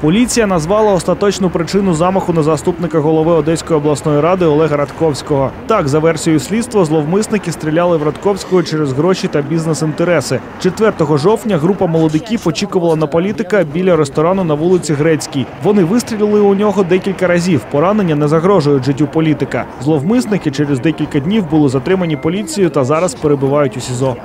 Поліція назвала остаточну причину замаху на заступника голови Одеської обласної ради Олега Радковського. Так, за версією слідства, зловмисники стріляли в Радковського через гроші та бізнес-інтереси. 4 жовтня група молодиків очікувала на політика біля ресторану на вулиці Грецькій. Вони вистрілили у нього декілька разів. Поранення не загрожують життю політика. Зловмисники через декілька днів були затримані поліцією та зараз перебувають у СІЗО.